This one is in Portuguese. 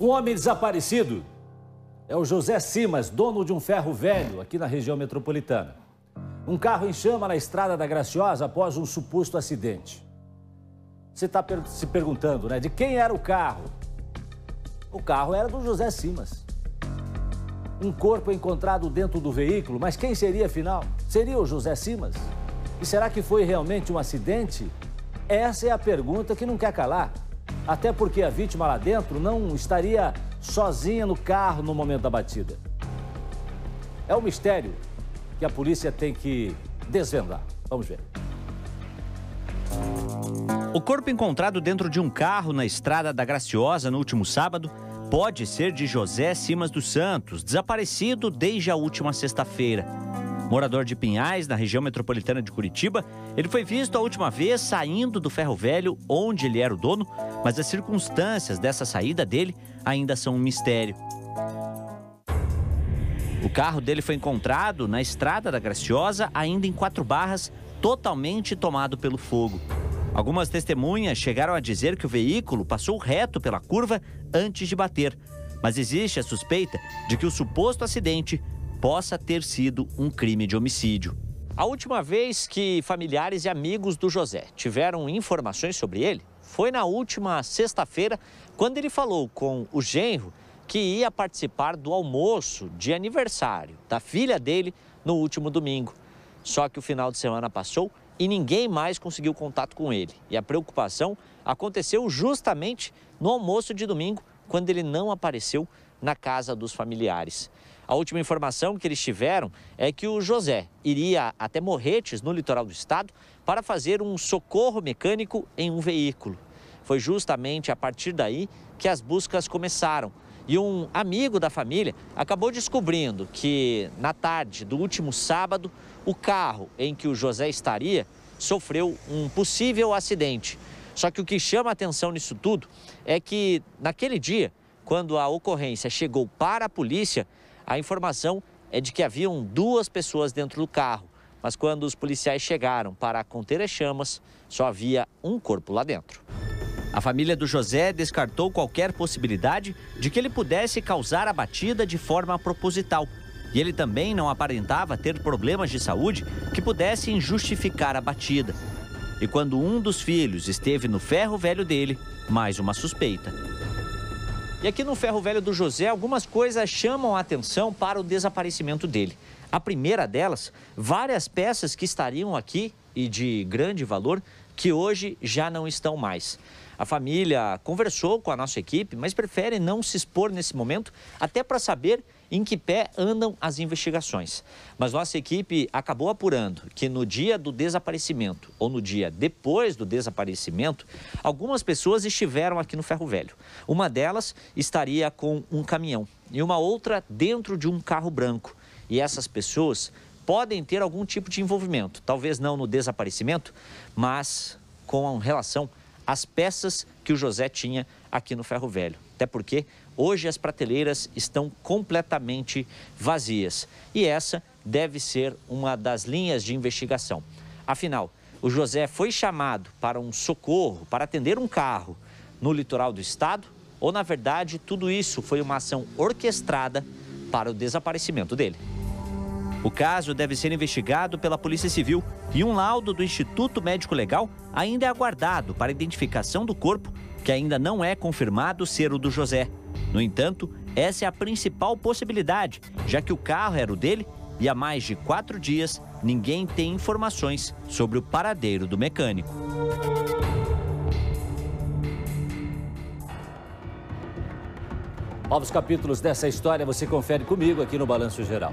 Um homem desaparecido é o José Simas, dono de um ferro velho aqui na região metropolitana. Um carro em chama na estrada da Graciosa após um suposto acidente. Você está se perguntando, né? De quem era o carro? O carro era do José Simas. Um corpo encontrado dentro do veículo, mas quem seria afinal? Seria o José Simas? E será que foi realmente um acidente? Essa é a pergunta que não quer calar. Até porque a vítima lá dentro não estaria sozinha no carro no momento da batida. É um mistério que a polícia tem que desvendar. Vamos ver. O corpo encontrado dentro de um carro na estrada da Graciosa no último sábado pode ser de José Simas dos Santos, desaparecido desde a última sexta-feira. Morador de Pinhais, na região metropolitana de Curitiba, ele foi visto a última vez saindo do ferro velho onde ele era o dono, mas as circunstâncias dessa saída dele ainda são um mistério. O carro dele foi encontrado na estrada da Graciosa, ainda em quatro barras, totalmente tomado pelo fogo. Algumas testemunhas chegaram a dizer que o veículo passou reto pela curva antes de bater, mas existe a suspeita de que o suposto acidente possa ter sido um crime de homicídio. A última vez que familiares e amigos do José tiveram informações sobre ele foi na última sexta-feira, quando ele falou com o genro que ia participar do almoço de aniversário da filha dele no último domingo. Só que o final de semana passou e ninguém mais conseguiu contato com ele. E a preocupação aconteceu justamente no almoço de domingo, quando ele não apareceu na casa dos familiares. A última informação que eles tiveram é que o José iria até Morretes, no litoral do estado, para fazer um socorro mecânico em um veículo. Foi justamente a partir daí que as buscas começaram. E um amigo da família acabou descobrindo que, na tarde do último sábado, o carro em que o José estaria sofreu um possível acidente. Só que o que chama atenção nisso tudo é que, naquele dia, quando a ocorrência chegou para a polícia, a informação é de que haviam duas pessoas dentro do carro, mas quando os policiais chegaram para conter as chamas, só havia um corpo lá dentro. A família do José descartou qualquer possibilidade de que ele pudesse causar a batida de forma proposital. E ele também não aparentava ter problemas de saúde que pudessem justificar a batida. E quando um dos filhos esteve no ferro velho dele, mais uma suspeita. E aqui no ferro velho do José, algumas coisas chamam a atenção para o desaparecimento dele. A primeira delas, várias peças que estariam aqui e de grande valor, que hoje já não estão mais. A família conversou com a nossa equipe, mas prefere não se expor nesse momento, até para saber em que pé andam as investigações. Mas nossa equipe acabou apurando que no dia do desaparecimento ou no dia depois do desaparecimento, algumas pessoas estiveram aqui no Ferro Velho. Uma delas estaria com um caminhão e uma outra dentro de um carro branco. E essas pessoas podem ter algum tipo de envolvimento, talvez não no desaparecimento, mas com relação às peças que o José tinha aqui no Ferro Velho. Até porque hoje as prateleiras estão completamente vazias e essa deve ser uma das linhas de investigação. Afinal, o José foi chamado para um socorro, para atender um carro no litoral do estado ou, na verdade, tudo isso foi uma ação orquestrada para o desaparecimento dele. O caso deve ser investigado pela Polícia Civil e um laudo do Instituto Médico Legal ainda é aguardado para identificação do corpo que ainda não é confirmado ser o do José. No entanto, essa é a principal possibilidade, já que o carro era o dele e há mais de quatro dias ninguém tem informações sobre o paradeiro do mecânico. Novos capítulos dessa história você confere comigo aqui no Balanço Geral.